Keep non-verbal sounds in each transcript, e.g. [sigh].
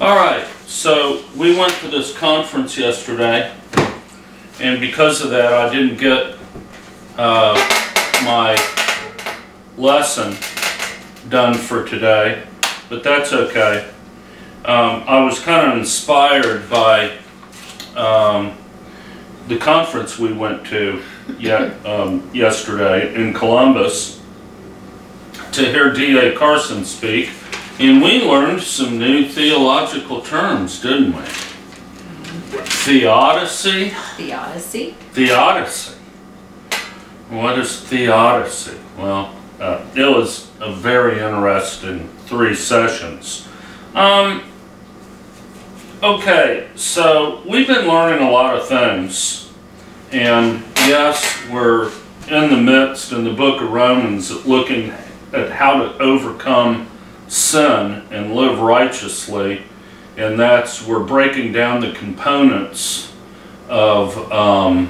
All right, so we went to this conference yesterday, and because of that, I didn't get uh, my lesson done for today, but that's okay. Um, I was kind of inspired by um, the conference we went to yet, um, yesterday in Columbus to hear D.A. Carson speak, and we learned some new theological terms, didn't we? Theodicy? Theodicy. Theodicy. What is theodicy? Well, uh, it was a very interesting three sessions. Um, okay, so we've been learning a lot of things, and yes, we're in the midst in the book of Romans looking at how to overcome sin and live righteously, and that's we're breaking down the components of um,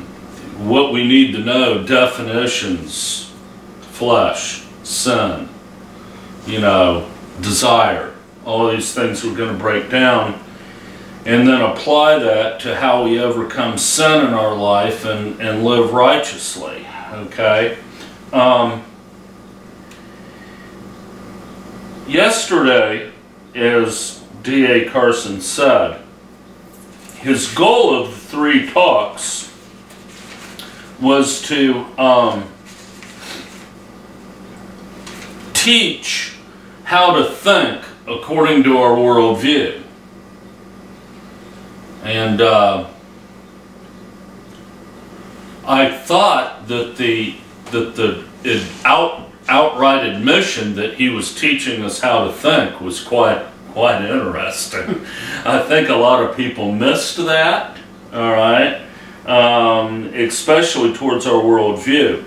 what we need to know definitions, flesh, sin, you know, desire, all these things we're going to break down and then apply that to how we overcome sin in our life and, and live righteously. Okay? Um, yesterday, as D.A. Carson said, his goal of the three talks was to um, teach how to think according to our worldview. And uh, I thought that the that the out outright admission that he was teaching us how to think was quite quite interesting. [laughs] I think a lot of people missed that. All right, um, especially towards our worldview.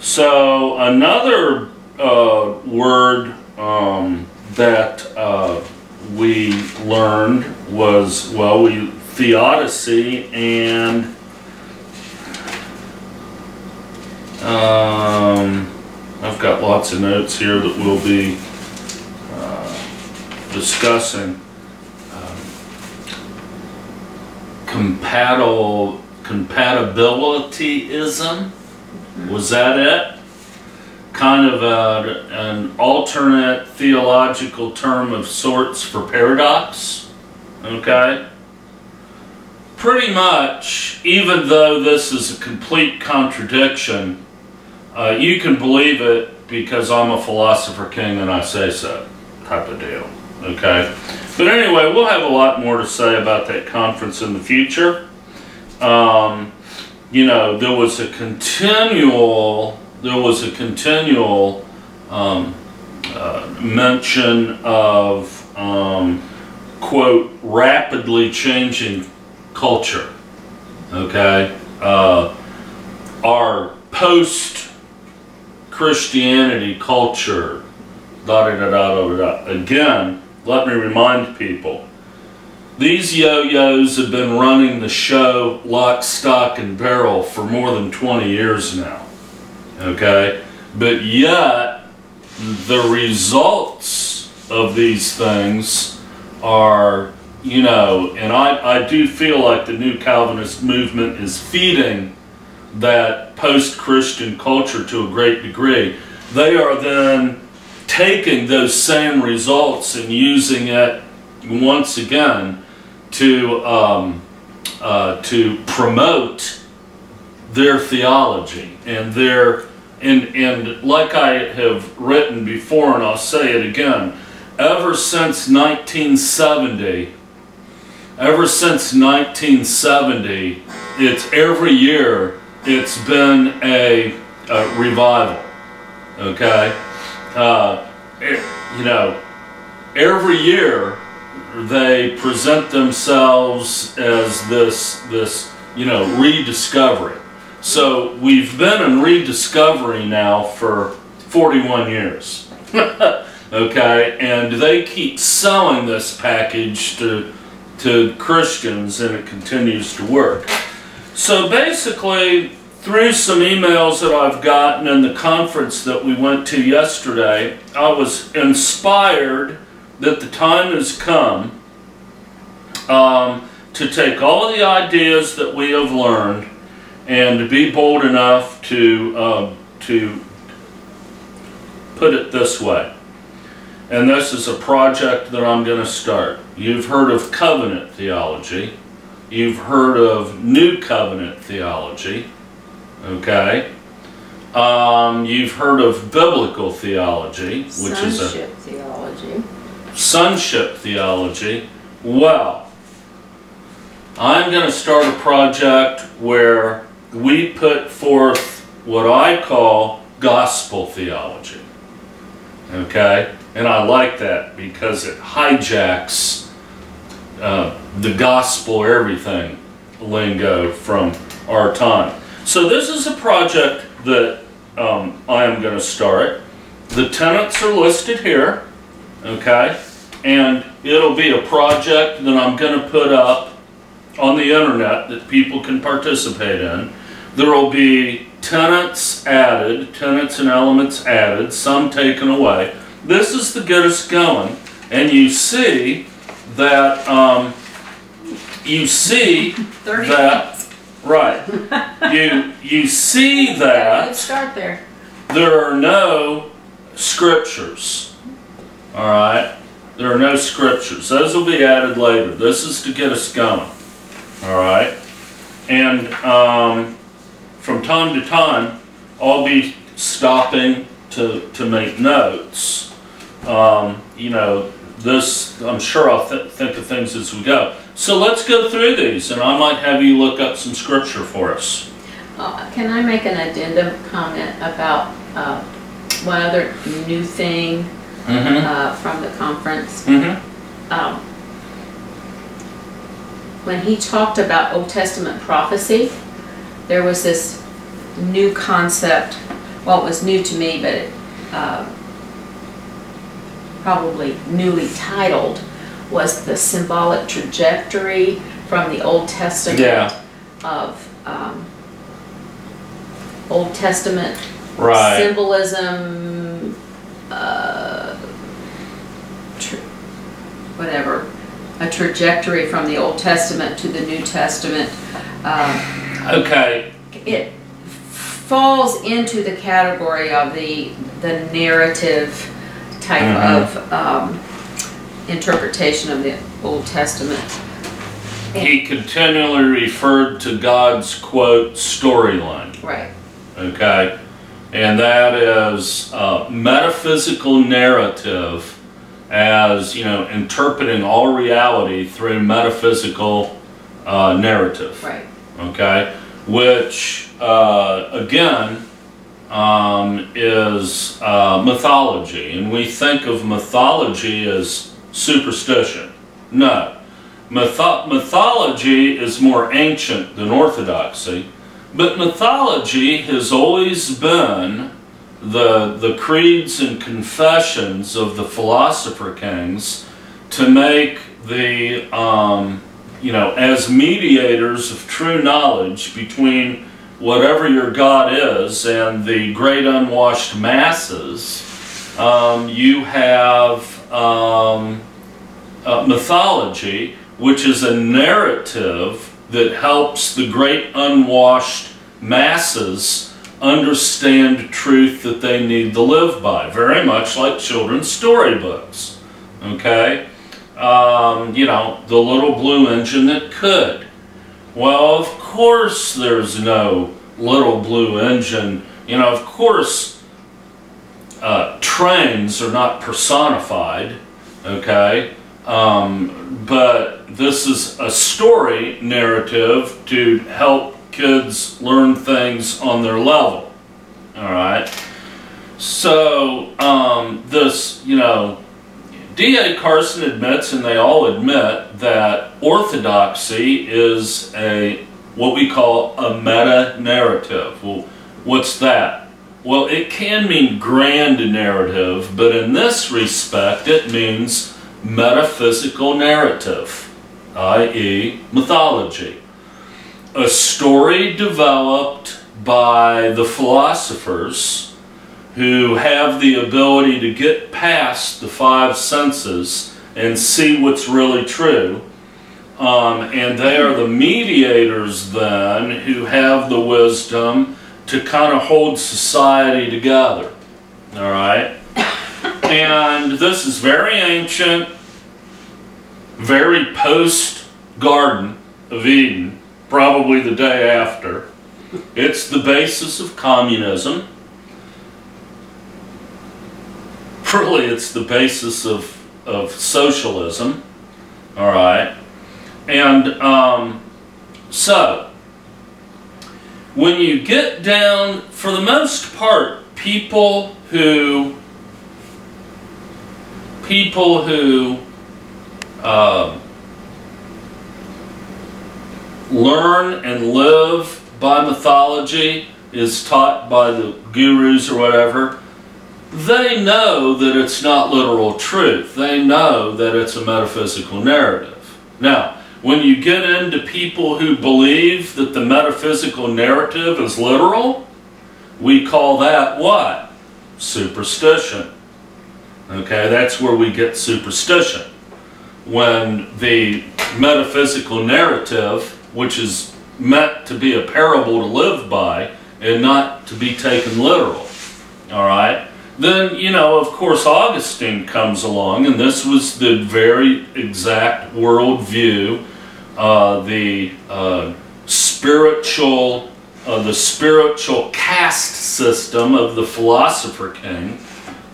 So another uh, word um, that uh, we learned was well we theodicy and um, I've got lots of notes here that we'll be uh, discussing. Um, compatible compatibilityism was that it? Kind of a, an alternate theological term of sorts for paradox. Okay pretty much, even though this is a complete contradiction, uh, you can believe it because I'm a philosopher king and I say so, type of deal. Okay? But anyway, we'll have a lot more to say about that conference in the future. Um, you know, there was a continual, there was a continual um, uh, mention of, um, quote, rapidly changing culture. Okay? Uh, our post Christianity culture, da da da da da da. Again, let me remind people these yo yos have been running the show lock, stock, and barrel for more than 20 years now. Okay? But yet, the results of these things are you know, and I, I do feel like the new Calvinist movement is feeding that post-Christian culture to a great degree. They are then taking those same results and using it once again to um, uh, to promote their theology and their and and like I have written before and I'll say it again ever since 1970 ever since 1970, it's every year it's been a, a revival. Okay, uh, it, you know, every year they present themselves as this this you know rediscovery. So we've been in rediscovery now for 41 years. [laughs] okay, and they keep selling this package to to Christians and it continues to work. So basically, through some emails that I've gotten in the conference that we went to yesterday, I was inspired that the time has come um, to take all of the ideas that we have learned and to be bold enough to, uh, to put it this way. And this is a project that I'm going to start. You've heard of covenant theology. You've heard of new covenant theology. Okay? Um, you've heard of biblical theology, which is a Sonship theology. sonship theology. Well, I'm going to start a project where we put forth what I call gospel theology. Okay? And I like that because it hijacks uh, the gospel everything lingo from our time. So this is a project that um, I am going to start. The tenants are listed here, okay? And it'll be a project that I'm going to put up on the internet that people can participate in. There will be tenants added, tenants and elements added, some taken away. This is to get us going, and you see that um, you see that right. You you see [laughs] that start there. there are no scriptures. All right, there are no scriptures. Those will be added later. This is to get us going. All right, and um, from time to time, I'll be stopping to to make notes. Um, you know, this I'm sure I'll th- think of things as we go. So let's go through these, and I might have you look up some scripture for us. Uh, Can I make an addendum comment about uh, one other new thing Mm-hmm. uh, from the conference? Mm-hmm. Um, When he talked about Old Testament prophecy, there was this new concept, well, it was new to me, but it, uh, probably newly titled, was the symbolic trajectory from the Old Testament Yeah. of um, Old Testament Right. symbolism, uh, tr- whatever, a trajectory from the Old Testament to the New Testament. Um, Okay. it falls into the category of the the narrative type Mhm. of um, interpretation of the Old Testament. He continually referred to God's quote storyline. Right. Okay, and that is uh, metaphysical narrative as you know interpreting all reality through metaphysical uh, narrative. Right. okay, which uh, again um, is uh, mythology, and we think of mythology as superstition. No, Mytho- mythology is more ancient than orthodoxy, but mythology has always been the the creeds and confessions of the philosopher kings to make the um, you know, as mediators of true knowledge between whatever your God is and the great unwashed masses, um, you have um, mythology, which is a narrative that helps the great unwashed masses understand truth that they need to live by, very much like children's storybooks. Okay? um, you know, the little blue engine that could. Well, of course there's no little blue engine. You know, of course uh, trains are not personified, okay? Um, but this is a story narrative to help kids learn things on their level, all right? So, um, this, you know, D.A. Carson admits, and they all admit, that orthodoxy is a what we call a meta narrative. Well, what's that? Well, it can mean grand narrative, but in this respect, it means metaphysical narrative, i.e., mythology. A story developed by the philosophers who have the ability to get past the five senses and see what's really true Um, and they are the mediators then who have the wisdom to kind of hold society together. All right? And this is very ancient, very post Garden of Eden, probably the day after. It's the basis of communism. Really, it's the basis of, of socialism. All right. And um, so, when you get down, for the most part, people who people who uh, learn and live by mythology is taught by the gurus or whatever, they know that it's not literal truth. They know that it's a metaphysical narrative. Now, when you get into people who believe that the metaphysical narrative is literal, we call that what? Superstition. Okay, that's where we get superstition. When the metaphysical narrative, which is meant to be a parable to live by and not to be taken literal, all right? Then, you know, of course, Augustine comes along, and this was the very exact worldview, uh, the uh, spiritual, uh, the spiritual caste system of the philosopher king.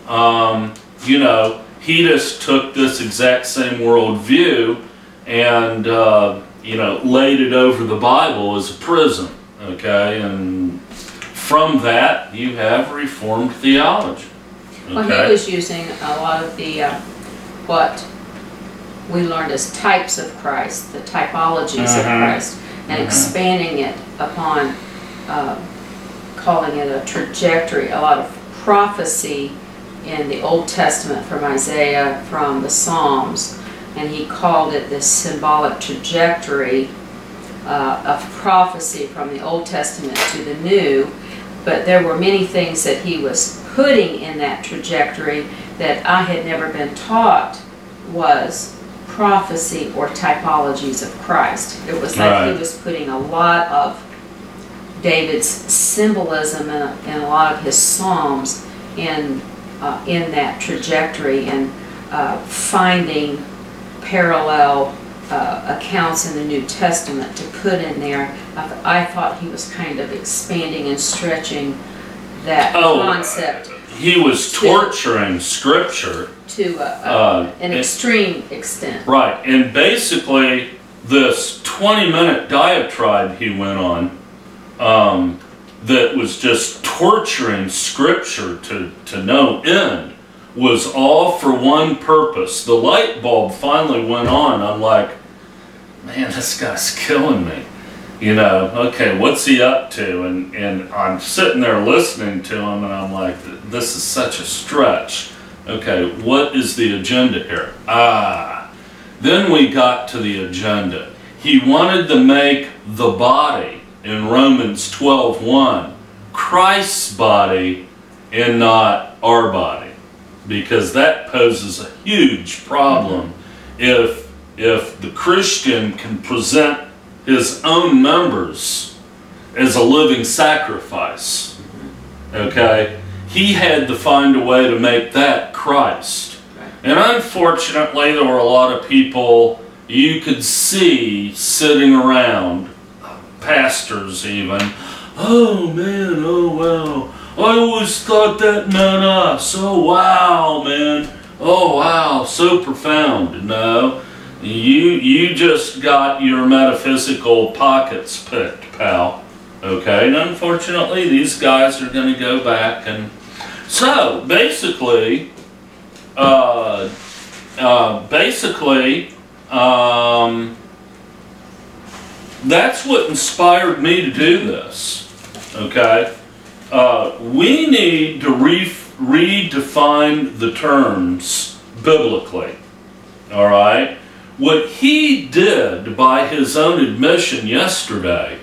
Um, you know, he just took this exact same worldview and, uh, you know, laid it over the Bible as a prism, okay? And from that, you have Reformed theology. Well, he was using a lot of the, uh, what we learned as types of Christ, the typologies of Mhm. Christ, and Mhm. expanding it upon, uh, calling it a trajectory, a lot of prophecy in the Old Testament from Isaiah, from the Psalms, and he called it this symbolic trajectory uh, of prophecy from the Old Testament to the New, but there were many things that he was putting in that trajectory that I had never been taught was prophecy or typologies of Christ. It was like Right. he was putting a lot of David's symbolism in, in a lot of his psalms in uh, in that trajectory and uh, finding parallel uh, accounts in the New Testament to put in there. I, th- I thought he was kind of expanding and stretching that Oh, concept He was torturing Scripture. to a, a, Uh, an extreme extent. Right, and basically, this 20 minute diatribe he went on um, that was just torturing Scripture to, to no end was all for one purpose. The light bulb finally went on. I'm like, man, this guy's killing me. You know, okay, what's he up to? And, and I'm sitting there listening to him, and I'm like, this is such a stretch. Okay, what is the agenda here? Ah, then we got to the agenda. He wanted to make the body in Romans 12:1 Christ's body and not our body because that poses a huge problem if if the Christian can present his own members as a living sacrifice. Okay? He had to find a way to make that Christ. And unfortunately, there were a lot of people you could see sitting around, pastors even. Oh man, oh wow. I always thought that meant us. Oh wow, man. Oh wow, so profound. No, you you just got your metaphysical pockets picked, pal. Okay, and unfortunately, these guys are going to go back and so basically, uh, uh, basically, um, that's what inspired me to do this. Okay, uh, we need to re- redefine the terms biblically. All right, what he did by his own admission yesterday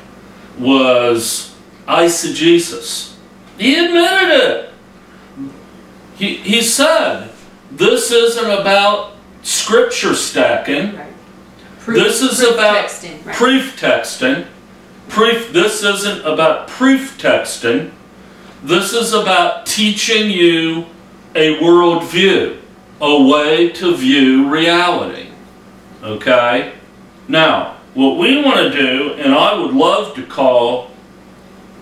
was eisegesis. He admitted it. He, he said, this isn't about scripture stacking. Right. Proof- this is proof about texting, right. proof texting. Proof. This isn't about proof texting. This is about teaching you a worldview, a way to view reality. Okay? Now, what we want to do, and I would love to call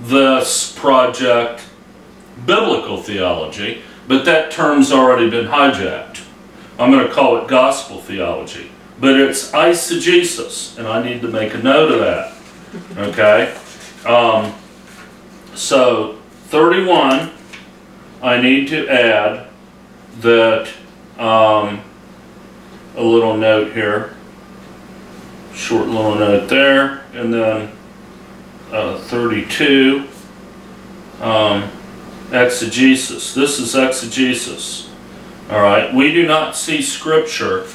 this project biblical theology, but that term's already been hijacked. I'm going to call it gospel theology. But it's eisegesis, and I need to make a note of that. Okay? Um, so, 31, I need to add that um, a little note here. Short little note there. And then uh, 32, um, exegesis. This is exegesis. All right. We do not see Scripture.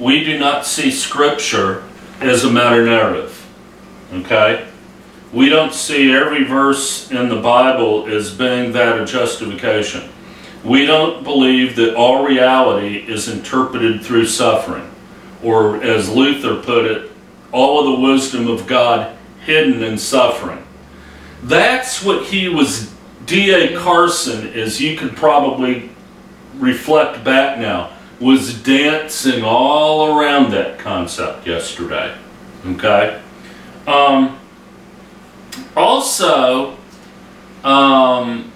We do not see Scripture as a meta narrative. Okay. We don't see every verse in the Bible as being that of justification. We don't believe that all reality is interpreted through suffering, or as Luther put it, all of the wisdom of God hidden in suffering. That's what he was, D.A. Carson, as you could probably reflect back now, was dancing all around that concept yesterday. Okay? Um, also, um,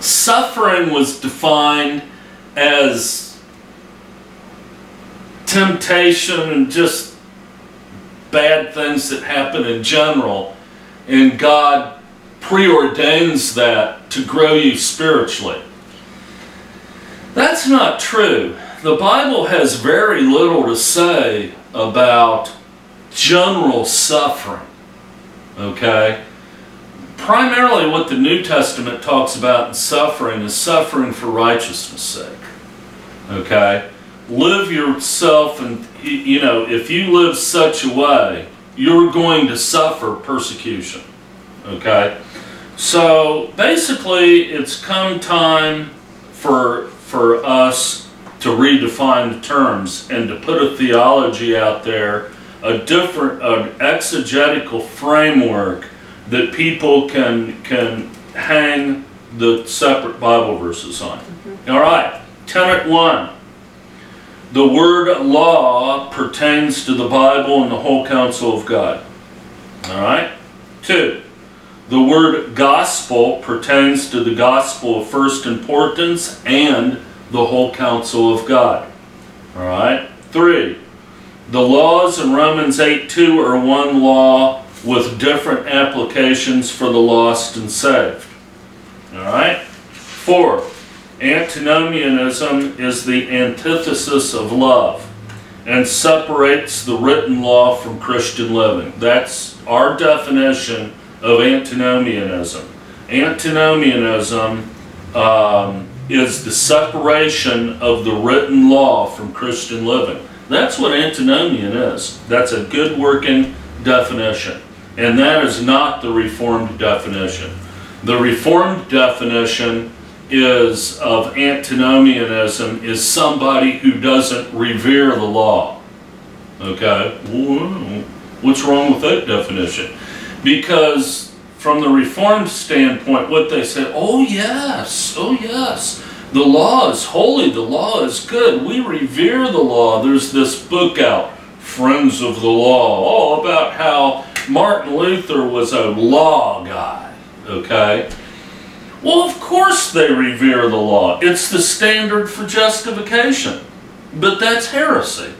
suffering was defined as temptation and just bad things that happen in general, and God preordains that to grow you spiritually. That's not true. The Bible has very little to say about general suffering. Okay? Primarily, what the New Testament talks about in suffering is suffering for righteousness' sake. Okay? Live yourself, and you know, if you live such a way, you're going to suffer persecution. Okay? So basically, it's come time for, for us to redefine the terms and to put a theology out there, a different, an exegetical framework that people can, can hang the separate Bible verses on. Mm-hmm. All right, tenet one. The word law pertains to the Bible and the whole counsel of God. All right? Two, the word gospel pertains to the gospel of first importance and the whole counsel of God. All right? Three, the laws in Romans 8 2 are one law with different applications for the lost and saved. All right? Four, antinomianism is the antithesis of love and separates the written law from Christian living. That's our definition of antinomianism. Antinomianism um, is the separation of the written law from Christian living. That's what antinomian is. That's a good working definition. And that is not the Reformed definition. The Reformed definition is of antinomianism is somebody who doesn't revere the law. Okay? What's wrong with that definition? Because from the Reformed standpoint, what they say, oh yes, oh yes, the law is holy, the law is good, we revere the law. There's this book out, Friends of the Law, all about how Martin Luther was a law guy, okay? Well, of course they revere the law. It's the standard for justification. But that's heresy.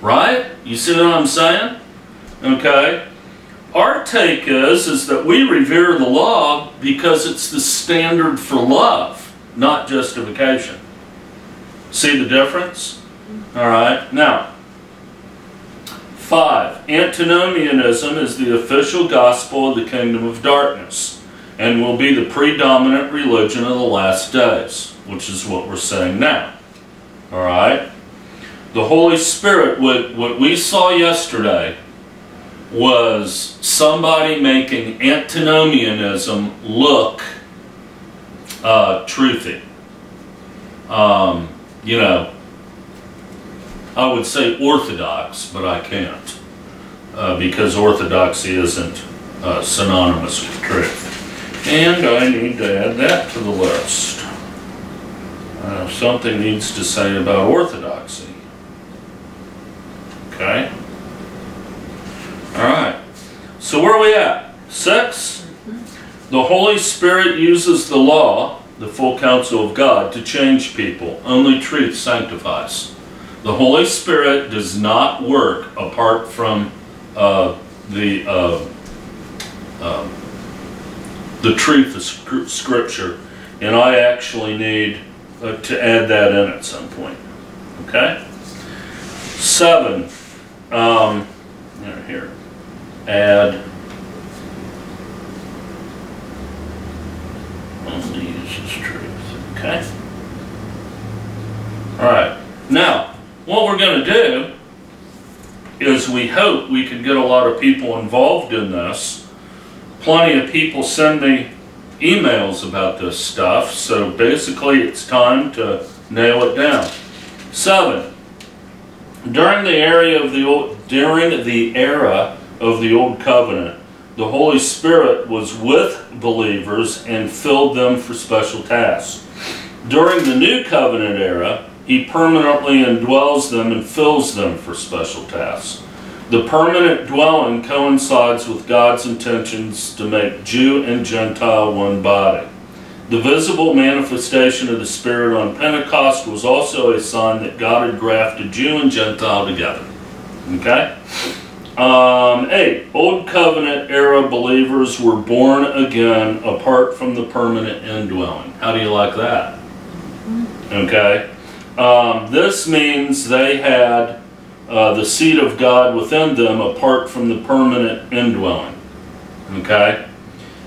Right? You see what I'm saying? Okay? Our take is, is that we revere the law because it's the standard for love, not justification. See the difference? All right. Now, five, antinomianism is the official gospel of the kingdom of darkness and will be the predominant religion of the last days, which is what we're saying now. All right? The Holy Spirit, what, what we saw yesterday, was somebody making antinomianism look uh, truthy. Um, you know, I would say orthodox, but I can't. Uh, because orthodoxy isn't uh, synonymous with truth. And I need to add that to the list. Uh, something needs to say about orthodoxy. Okay? Alright. So where are we at? Six? The Holy Spirit uses the law, the full counsel of God, to change people. Only truth sanctifies. The Holy Spirit does not work apart from uh, the uh, uh, the truth of Scripture, and I actually need uh, to add that in at some point. Okay. Seven. Um, here. Add. Only uses truth. Okay. All right. Now, what we're going to do is we hope we can get a lot of people involved in this. Plenty of people send me emails about this stuff, so basically it's time to nail it down. Seven, during the area of the old, during the era of the old covenant, the Holy Spirit was with believers and filled them for special tasks. During the new covenant era, he permanently indwells them and fills them for special tasks. The permanent dwelling coincides with God's intentions to make Jew and Gentile one body. The visible manifestation of the Spirit on Pentecost was also a sign that God had grafted Jew and Gentile together. Okay? Um, eight, Old Covenant era believers were born again apart from the permanent indwelling. How do you like that? Okay? Um, this means they had uh, the seed of God within them apart from the permanent indwelling. Okay?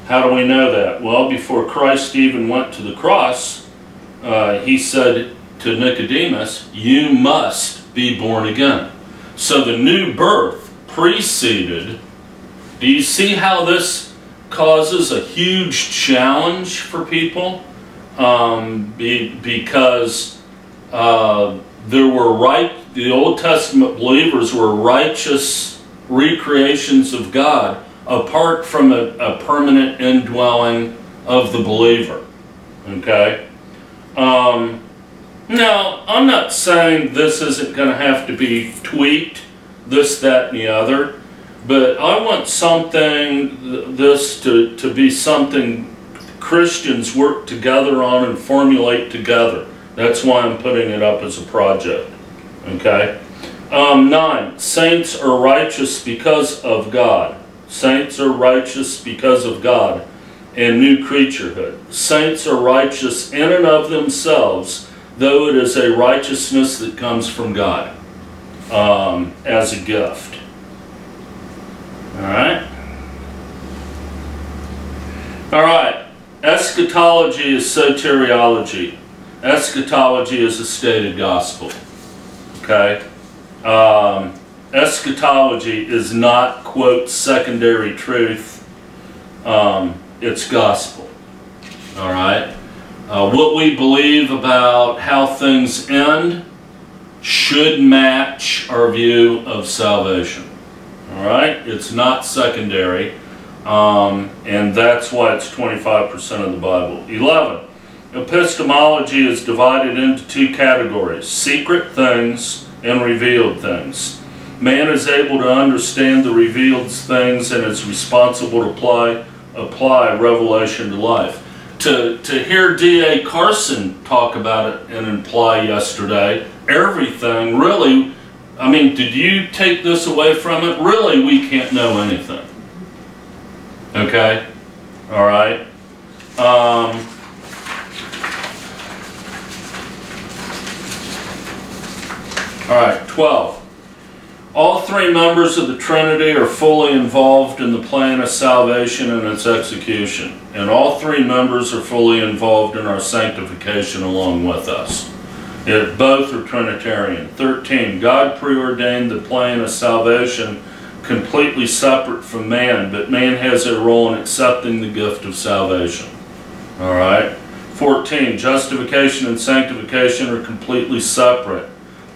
How do we know that? Well, before Christ even went to the cross, uh, he said to Nicodemus, You must be born again. So the new birth preceded. Do you see how this causes a huge challenge for people? Um, be, because uh, there were right, the Old Testament believers were righteous recreations of God apart from a, a permanent indwelling of the believer. Okay? Um, now, I'm not saying this isn't going to have to be tweaked, this, that, and the other, but I want something, this to, to be something Christians work together on and formulate together. That's why I'm putting it up as a project. Okay? Um, nine, saints are righteous because of God. Saints are righteous because of God and new creaturehood. Saints are righteous in and of themselves, though it is a righteousness that comes from God um, as a gift. All right? All right. Eschatology is soteriology. Eschatology is a stated gospel. Okay? Um, eschatology is not, quote, secondary truth. Um, it's gospel. All right? Uh, what we believe about how things end should match our view of salvation. All right? It's not secondary. Um, and that's why it's 25% of the Bible. 11. Epistemology is divided into two categories, secret things and revealed things. Man is able to understand the revealed things and is responsible to apply, apply revelation to life. To, to hear D.A. Carson talk about it and imply yesterday, everything really, I mean, did you take this away from it? Really, we can't know anything. Okay? All right? Um, All right, 12. All three members of the Trinity are fully involved in the plan of salvation and its execution. And all three members are fully involved in our sanctification along with us. It, both are Trinitarian. 13. God preordained the plan of salvation completely separate from man, but man has a role in accepting the gift of salvation. All right? 14. Justification and sanctification are completely separate.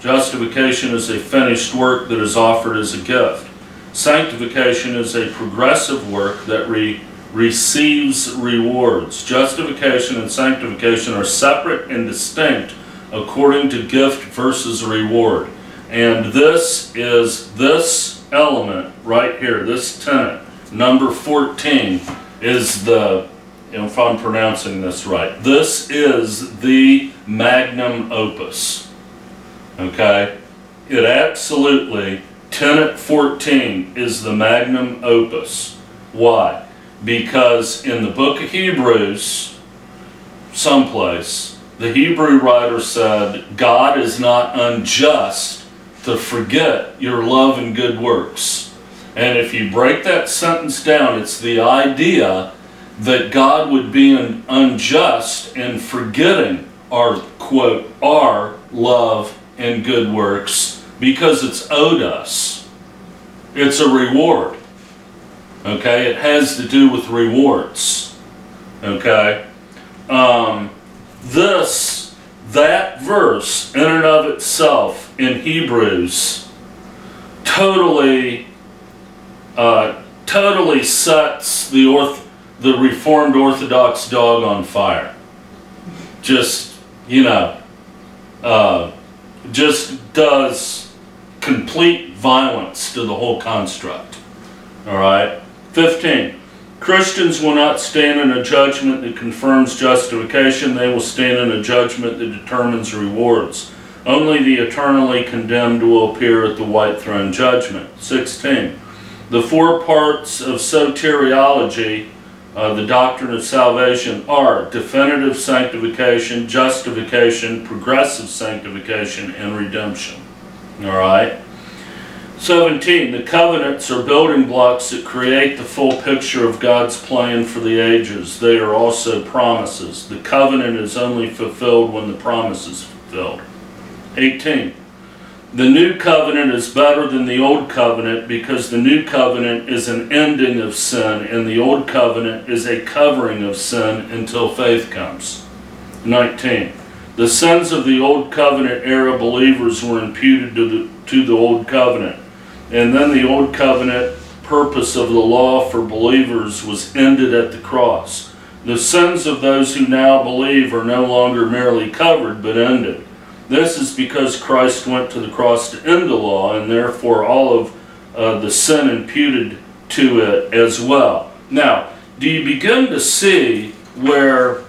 Justification is a finished work that is offered as a gift. Sanctification is a progressive work that re receives rewards. Justification and sanctification are separate and distinct according to gift versus reward. And this is this element right here, this tenet, number 14, is the, if I'm pronouncing this right, this is the magnum opus. Okay? It absolutely, tenet 14 is the magnum opus. Why? because in the book of Hebrews, someplace, the Hebrew writer said, God is not unjust to forget your love and good works. And if you break that sentence down, it's the idea that God would be unjust in forgetting our, quote, our love and good works because it's owed us. It's a reward. Okay, it has to do with rewards. Okay, um, this, that verse in and of itself in Hebrews totally, uh, totally sets the orth the Reformed Orthodox dog on fire. Just, you know, uh, just does complete violence to the whole construct. All right? 15. Christians will not stand in a judgment that confirms justification. They will stand in a judgment that determines rewards. Only the eternally condemned will appear at the white throne judgment. 16. The four parts of soteriology, the doctrine of salvation, are definitive sanctification, justification, progressive sanctification, and redemption. All right? 17. The covenants are building blocks that create the full picture of God's plan for the ages. They are also promises. The covenant is only fulfilled when the promise is fulfilled. 18. The new covenant is better than the old covenant because the new covenant is an ending of sin and the old covenant is a covering of sin until faith comes. 19. The sins of the old covenant era believers were imputed to the, to the old covenant. And then the Old Covenant purpose of the law for believers was ended at the cross. The sins of those who now believe are no longer merely covered, but ended. This is because Christ went to the cross to end the law, and therefore all of uh, the sin imputed to it as well. Now, do you begin to see where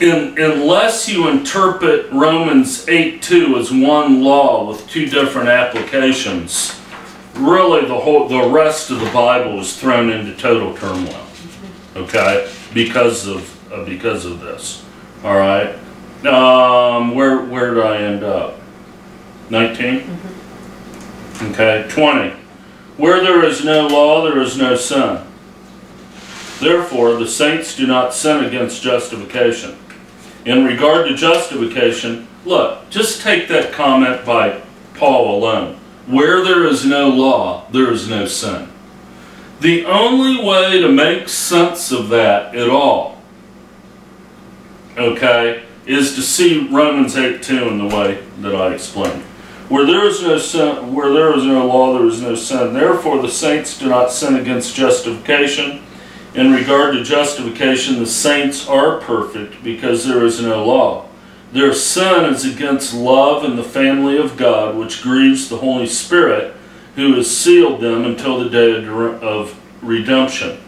in, unless you interpret Romans 8.2 as one law with two different applications, really the whole the rest of the Bible is thrown into total turmoil. Okay, because of uh, because of this. All right. Um, where where did I end up? 19. Mm-hmm. Okay, 20. Where there is no law, there is no sin. Therefore, the saints do not sin against justification. In regard to justification, look, just take that comment by Paul alone. Where there is no law, there is no sin. The only way to make sense of that at all, okay, is to see Romans 8 2 in the way that I explained. Where there is no sin, where there is no law, there is no sin. Therefore, the saints do not sin against justification. In regard to justification, the saints are perfect because there is no law. Their sin is against love and the family of God, which grieves the Holy Spirit, who has sealed them until the day of redemption.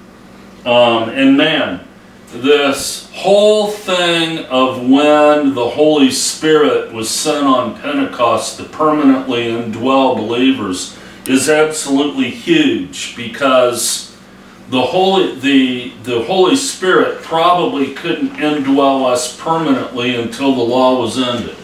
Um, and man, this whole thing of when the Holy Spirit was sent on Pentecost to permanently indwell believers is absolutely huge because the Holy, the, the Holy Spirit probably couldn't indwell us permanently until the law was ended.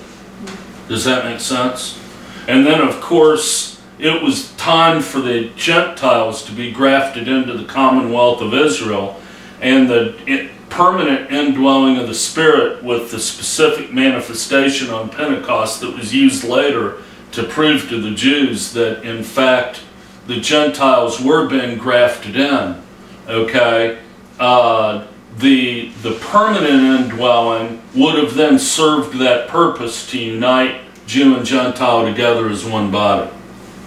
Does that make sense? And then, of course, it was time for the Gentiles to be grafted into the commonwealth of Israel, and the permanent indwelling of the Spirit with the specific manifestation on Pentecost that was used later to prove to the Jews that, in fact, the Gentiles were being grafted in okay, uh, the, the permanent indwelling would have then served that purpose to unite Jew and Gentile together as one body.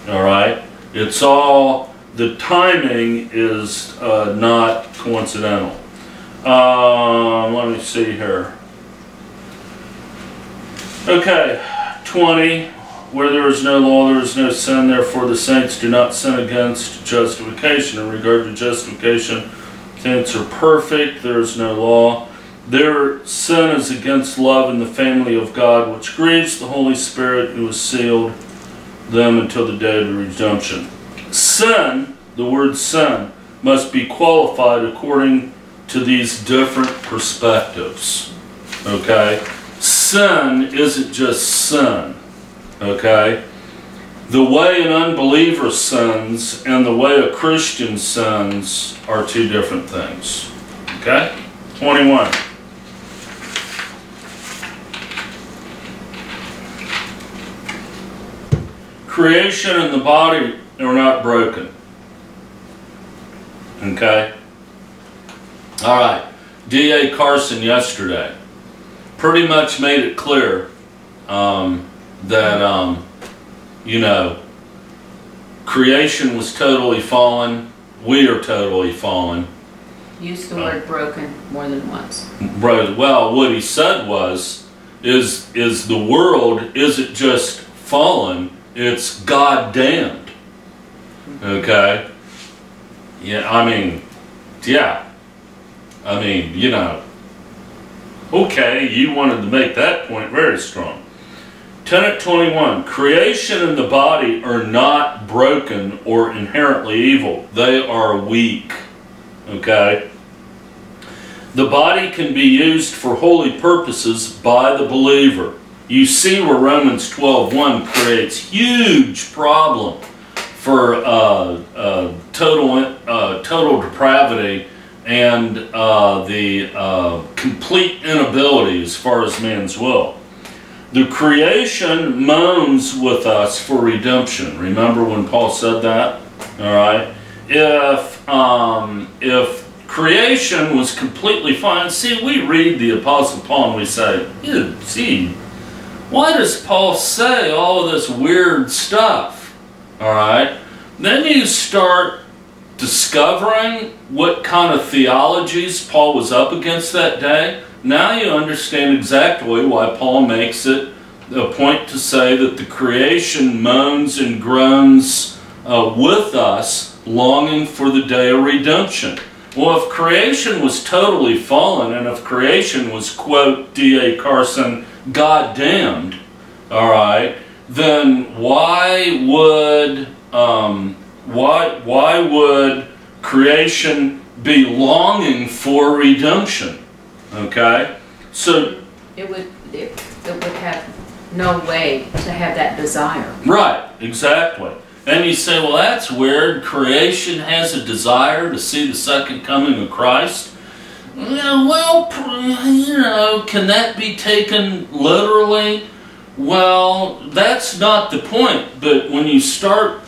All right? It's all, the timing is uh, not coincidental. Um, let me see here. Okay, 20. Where there is no law, there is no sin. Therefore, the saints do not sin against justification. In regard to justification, saints are perfect. There is no law. Their sin is against love in the family of God, which grieves the Holy Spirit who has sealed them until the day of redemption. Sin, the word sin, must be qualified according to these different perspectives. Okay? Sin isn't just sin. Okay? The way an unbeliever sins and the way a Christian sins are two different things. Okay? 21. Creation and the body are not broken. Okay? All right. D.A. Carson yesterday pretty much made it clear um, that, um, you know, creation was totally fallen. We are totally fallen. Use the word broken more than once. Bro, well, what he said was, is is the world isn't just fallen, it's God damned. Okay? Yeah, I mean, yeah. I mean, you know. Okay, you wanted to make that point very strong. Tenet 21 Creation and the body are not broken or inherently evil, they are weak. Okay? The body can be used for holy purposes by the believer. You see where Romans 12.1 creates huge problem for uh, uh, total, uh, total depravity and uh, the uh, complete inability as far as man's will. The creation moans with us for redemption. Remember when Paul said that? All right. If um, if creation was completely fine, see, we read the Apostle Paul and we say, see, why does Paul say all of this weird stuff? All right. Then you start discovering what kind of theologies Paul was up against that day. Now you understand exactly why Paul makes it a point to say that the creation moans and groans uh, with us, longing for the day of redemption. Well, if creation was totally fallen, and if creation was, quote, D.A. Carson, God damned, all right, then why would um, why why would creation be longing for redemption? Okay, so it would it, it would have no way to have that desire. Right, exactly. And you say, well, that's weird. Creation has a desire to see the second coming of Christ. Yeah, well, you know, can that be taken literally? Well, that's not the point. But when you start,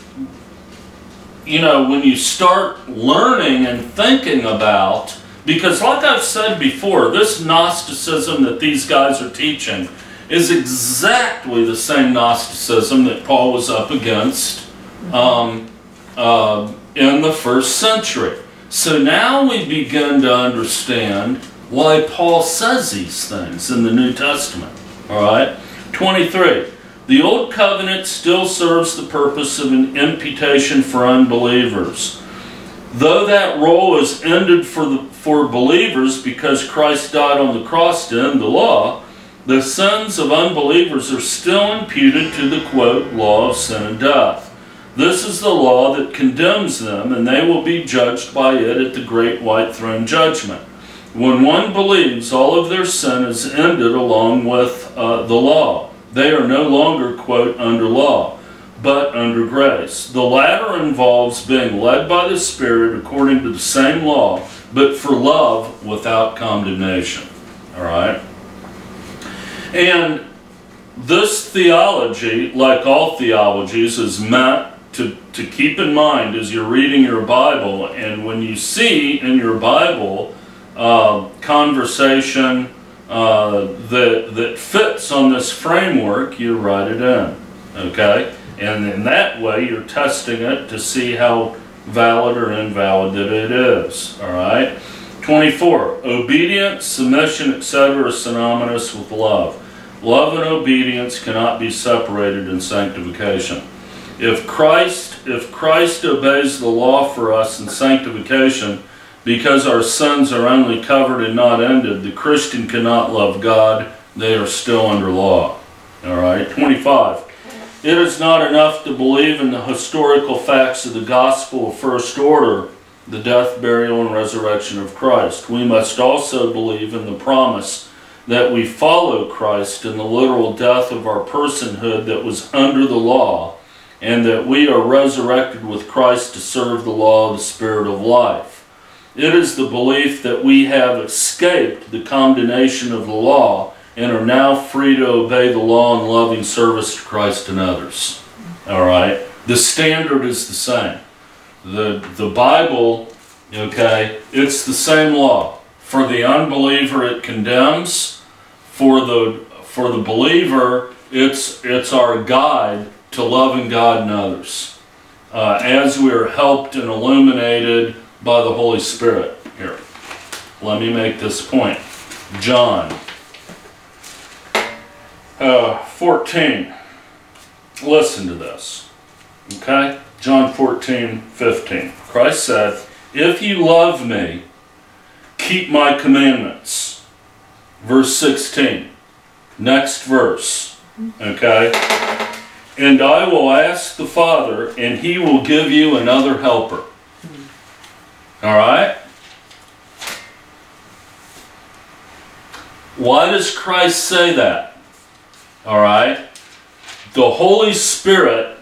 you know, when you start learning and thinking about, because like I've said before, this Gnosticism that these guys are teaching is exactly the same Gnosticism that Paul was up against um, uh, in the first century. So now we begin to understand why Paul says these things in the New Testament. All right? 23. The Old Covenant still serves the purpose of an imputation for unbelievers. Though that role is ended for, the, for believers because Christ died on the cross to end the law, the sins of unbelievers are still imputed to the quote, law of sin and death. This is the law that condemns them, and they will be judged by it at the great white throne judgment. When one believes, all of their sin is ended along with uh, the law. They are no longer, quote, under law, but under grace. The latter involves being led by the Spirit according to the same law, but for love without condemnation. All right? And this theology, like all theologies, is meant to, to keep in mind as you're reading your Bible and when you see in your Bible uh, conversation uh, that, that fits on this framework, you write it in. Okay? And in that way, you're testing it to see how valid or invalid that it is. All right? 24. Obedience, submission, etc. is synonymous with love. Love and obedience cannot be separated in sanctification. If Christ, if Christ obeys the law for us in sanctification, because our sins are only covered and not ended, the Christian cannot love God. They are still under law. All right. 25. It is not enough to believe in the historical facts of the gospel of first order, the death, burial, and resurrection of Christ. We must also believe in the promise that we follow Christ in the literal death of our personhood that was under the law, and that we are resurrected with Christ to serve the law of the Spirit of life. It is the belief that we have escaped the condemnation of the law and are now free to obey the law in loving service to Christ and others. All right? The standard is the same. The, the Bible, okay, it's the same law. For the unbeliever, it condemns. For the, for the believer, it's, it's our guide to loving God and others. Uh, as we are helped and illuminated by the Holy Spirit. Here, let me make this point. John uh, 14. Listen to this. Okay? John 14, 15. Christ said, If you love me, keep my commandments. Verse 16. Next verse. Okay? And I will ask the Father, and he will give you another helper. All right? Why does Christ say that? All right? The Holy Spirit,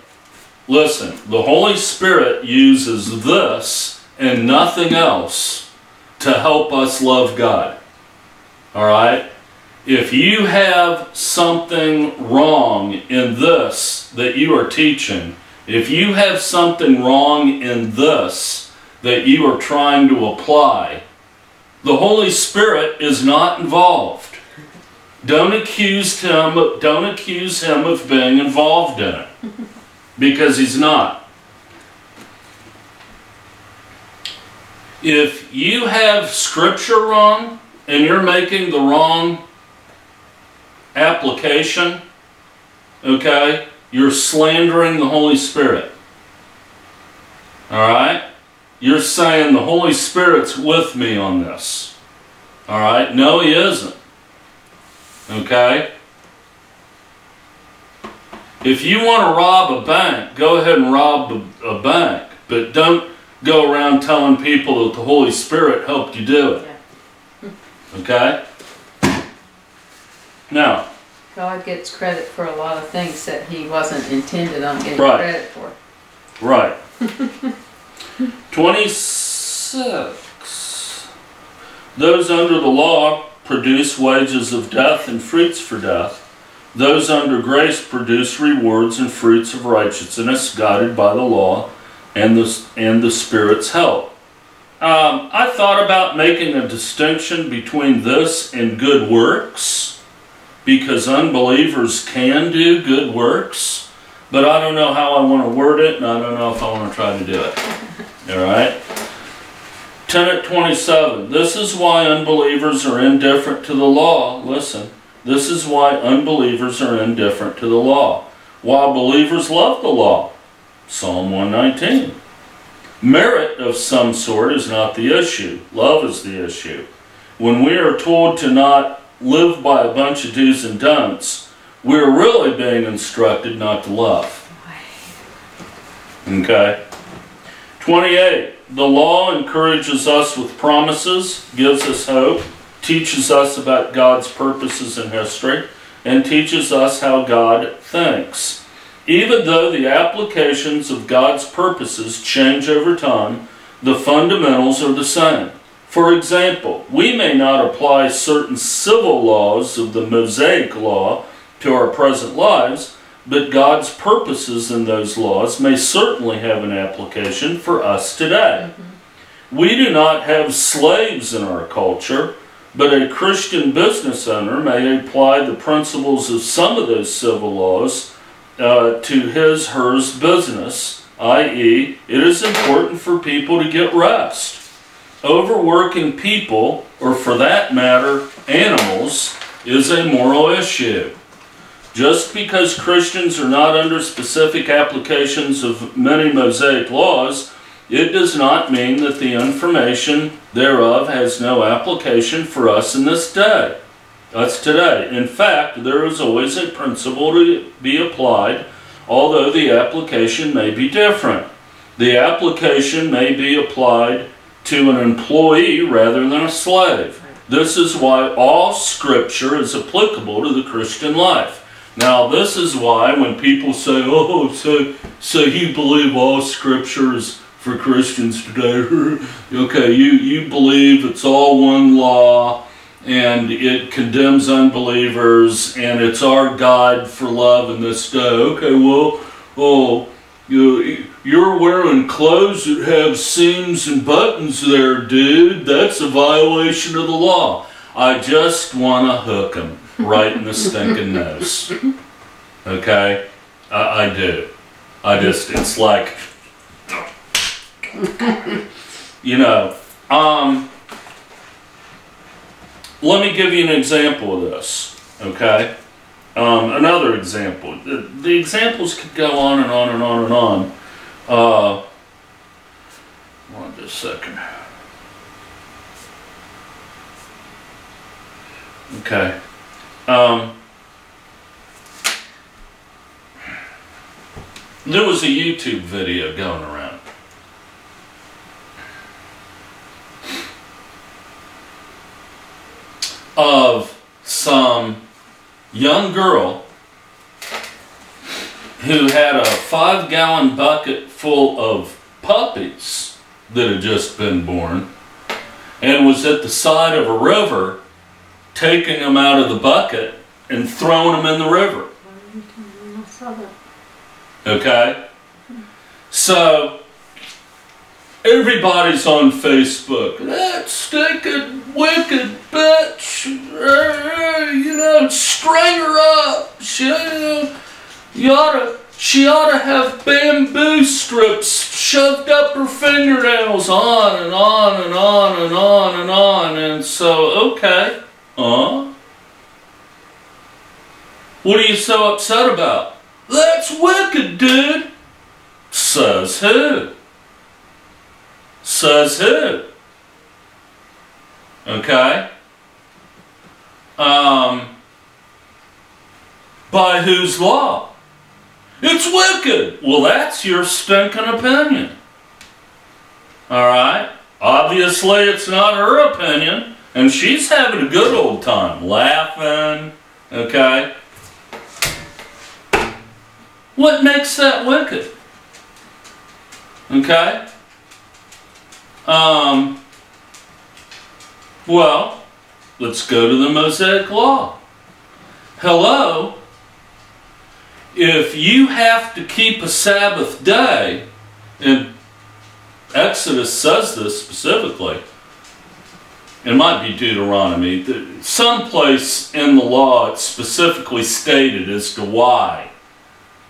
listen, the Holy Spirit uses this and nothing else to help us love God. All right? If you have something wrong in this that you are teaching, if you have something wrong in this that you are trying to apply, the Holy Spirit is not involved. Don't accuse him, don't accuse him of being involved in it. Because he's not. If you have scripture wrong and you're making the wrong application, okay, you're slandering the Holy Spirit. Alright? You're saying the Holy Spirit's with me on this. Alright? No, he isn't. Okay? If you want to rob a bank, go ahead and rob a, a bank. But don't go around telling people that the Holy Spirit helped you do it. Okay? Now. God gets credit for a lot of things that he wasn't intended on getting right. credit for. Right. [laughs] 26. Those under the law produce wages of death and fruits for death. Those under grace produce rewards and fruits of righteousness guided by the law and the, and the Spirit's help. Um, I thought about making a distinction between this and good works because unbelievers can do good works, but I don't know how I want to word it and I don't know if I want to try to do it. [laughs] All right? Tenet 27. This is why unbelievers are indifferent to the law. Listen. This is why unbelievers are indifferent to the law. While believers love the law. Psalm 119. Merit of some sort is not the issue. Love is the issue. When we are told to not live by a bunch of do's and don'ts, we're really being instructed not to love. Okay? 28. The law encourages us with promises, gives us hope, teaches us about God's purposes in history, and teaches us how God thinks. Even though the applications of God's purposes change over time, the fundamentals are the same. For example, we may not apply certain civil laws of the Mosaic Law to our present lives, but God's purposes in those laws may certainly have an application for us today. Mm -hmm. we do not have slaves in our culture, but a Christian business owner may apply the principles of some of those civil laws uh, to his, hers business, i.e., it is important for people to get rest. Overworking people, or for that matter, animals, is a moral issue. Just because Christians are not under specific applications of many Mosaic laws, it does not mean that the information thereof has no application for us in this day. That's today. In fact, there is always a principle to be applied, although the application may be different. The application may be applied to an employee rather than a slave. This is why all scripture is applicable to the Christian life. Now, this is why when people say, oh, so, so you believe all scripture is for Christians today. [laughs] okay, you, you believe it's all one law and it condemns unbelievers and it's our guide for love in this day. Okay, well, oh, you, you're wearing clothes that have seams and buttons there, dude. That's a violation of the law. I just want to hook him right in the stinking nose. Okay? I, I do. I just, it's like, you know, um, let me give you an example of this, okay? Um, another example. The, the, examples could go on and on and on and on. Uh, one just second. Okay. Um, there was a YouTube video going around. Of some young girl who had a five gallon bucket full of puppies that had just been born and was at the side of a river taking them out of the bucket and throwing them in the river. Okay? So, everybody's on Facebook. That stinking wicked bitch. Uh, you know, string her up. She, you ought to, she ought to have bamboo strips shoved up her fingernails on and on and on and on and on. And so, okay. Huh? What are you so upset about? That's wicked, dude. Says who? Says who? Okay? Um, by whose law? It's wicked. Well, that's your stinking opinion. Alright? Obviously, it's not her opinion. And she's having a good old time, laughing, okay? What makes that wicked? Okay? Um, well, let's go to the Mosaic Law. Hello? If you have to keep a Sabbath day, and Exodus says this specifically, it might be Deuteronomy, someplace in the law it's specifically stated as to why.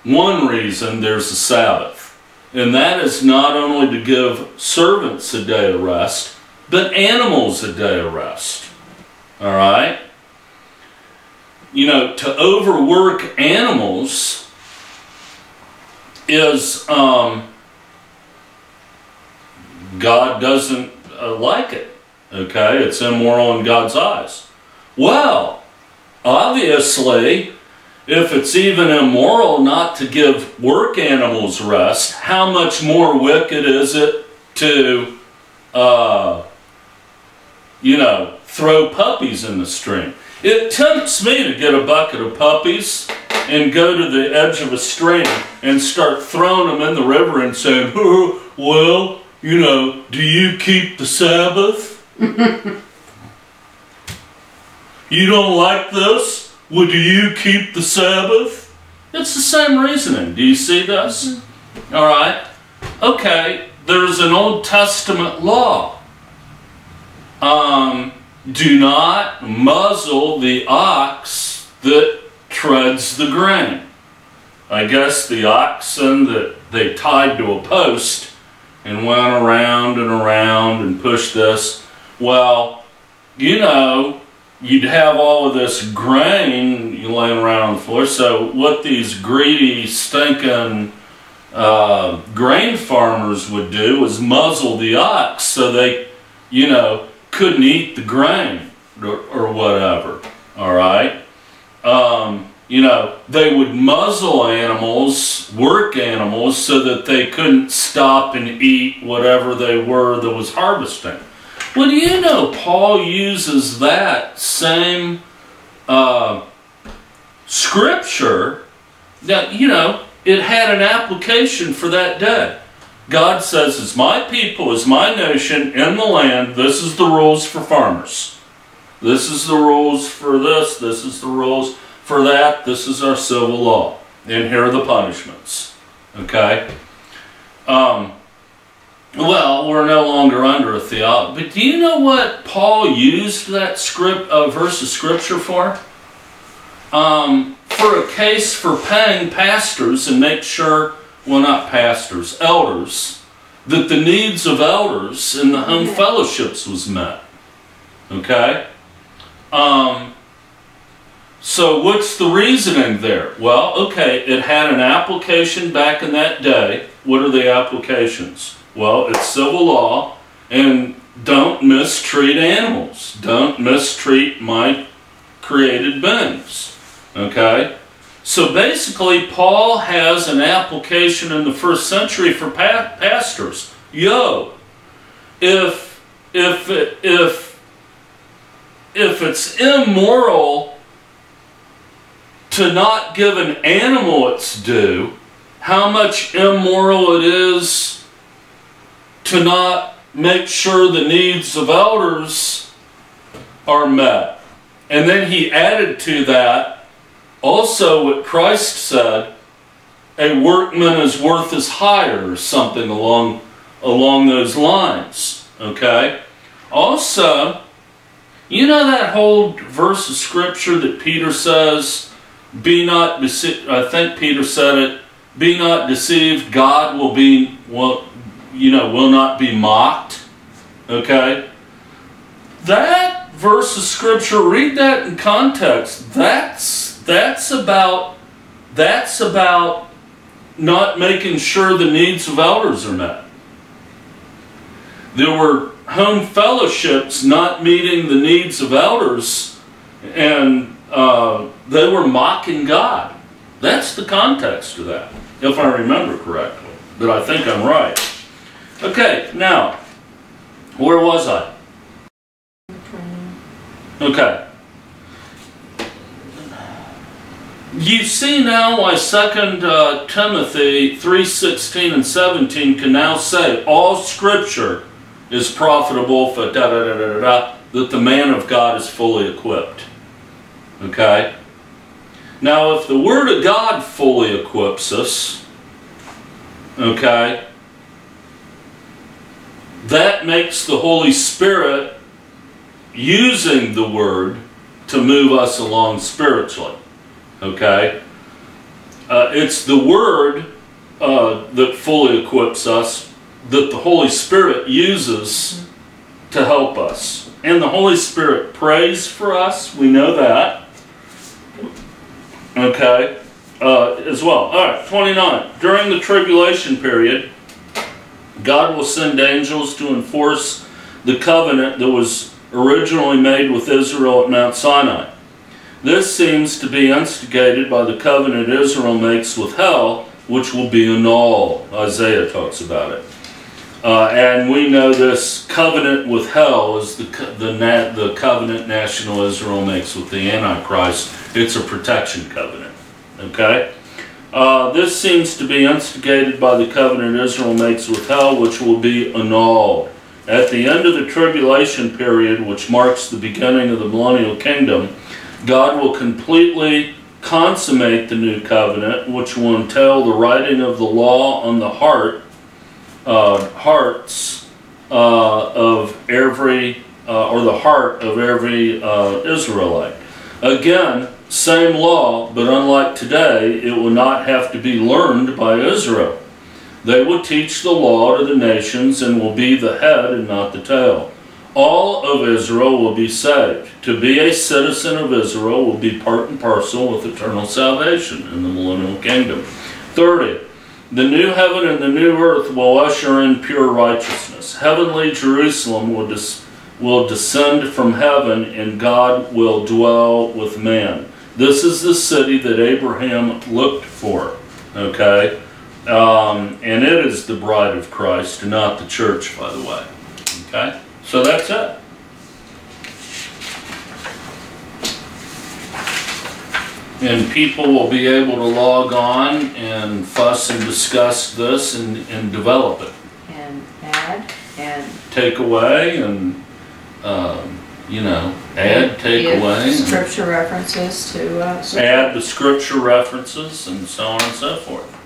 One reason there's a Sabbath, and that is not only to give servants a day of rest, but animals a day of rest. All right? You know, to overwork animals is, um, God doesn't uh, like it. Okay, it's immoral in God's eyes. Well, obviously, if it's even immoral not to give work animals rest, how much more wicked is it to, uh, you know, throw puppies in the stream? It tempts me to get a bucket of puppies and go to the edge of a stream and start throwing them in the river and saying, well, you know, do you keep the Sabbath? [laughs] you don't like this? Would you keep the Sabbath? It's the same reasoning. Do you see this? Mm -hmm. All right. Okay. there's an Old Testament law. Um, do not muzzle the ox that treads the grain. I guess the oxen that they tied to a post and went around and around and pushed this. Well, you know, you'd have all of this grain laying around on the floor. So what these greedy, stinking uh, grain farmers would do is muzzle the ox so they, you know, couldn't eat the grain or, or whatever. All right. Um, you know, they would muzzle animals, work animals, so that they couldn't stop and eat whatever they were that was harvesting. Well, do you know Paul uses that same uh, scripture that, you know, it had an application for that day. God says, it's my people, it's my nation in the land, this is the rules for farmers. This is the rules for this, this is the rules for that, this is our civil law. And here are the punishments. Okay? Um, well, we're no longer under a theology. But do you know what Paul used that script, uh, verse of scripture for? Um, for a case for paying pastors and make sure, well, not pastors, elders, that the needs of elders in the home fellowships was met. Okay? Um, so what's the reasoning there? Well, okay, it had an application back in that day. What are the applications? Well, it's civil law and don't mistreat animals. Don't mistreat my created beings. Okay? So basically, Paul has an application in the first century for pa pastors. Yo, if, if, if, if it's immoral to not give an animal its due, how much immoral it is to not make sure the needs of elders are met. And then he added to that also what Christ said, a workman is worth his hire, or something along, along those lines. Okay? Also, you know that whole verse of scripture that Peter says, be not deceived. I think Peter said it. Be not deceived. God will be, well, you know, will not be mocked. Okay? That verse of scripture, read that in context. That's, that's about, that's about not making sure the needs of elders are met. There were home fellowships not meeting the needs of elders and uh, they were mocking God. That's the context of that, if I remember correctly. But I think I'm right. Okay, now, where was I? Okay. You see now why 2 uh, Timothy 3.16 and 17 can now say all scripture is profitable for da da da da da that the man of God is fully equipped. Okay? Now, if the Word of God fully equips us, okay, that makes the Holy Spirit using the Word to move us along spiritually. Okay? Uh, it's the Word uh, that fully equips us that the Holy Spirit uses to help us. And the Holy Spirit prays for us, we know that okay, uh, as well. All right, 29. During the tribulation period, God will send angels to enforce the covenant that was originally made with Israel at Mount Sinai. This seems to be instigated by the covenant Israel makes with hell, which will be annulled. Isaiah talks about it. Uh, and we know this covenant with hell is the, the, the covenant national Israel makes with the Antichrist. It's a protection covenant. Okay? Uh, this seems to be instigated by the covenant Israel makes with hell, which will be annulled. At the end of the tribulation period, which marks the beginning of the millennial kingdom, God will completely consummate the new covenant, which will entail the writing of the law on the heart uh, hearts uh, of every, uh, or the heart of every uh, Israelite. Again, same law, but unlike today, it will not have to be learned by Israel. They will teach the law to the nations and will be the head and not the tail. All of Israel will be saved. To be a citizen of Israel will be part and parcel with eternal salvation in the millennial kingdom. 30. The new heaven and the new earth will usher in pure righteousness. Heavenly Jerusalem will, will descend from heaven and God will dwell with man. This is the city that Abraham looked for. Okay? Um, and it is the bride of Christ, not the church, by the way. Okay? So that's it. And people will be able to log on and fuss and discuss this and, and develop it. And add, and Take away and, um, you know, add, take give away. and Scripture references to, uh, Add the scripture references and so on and so forth.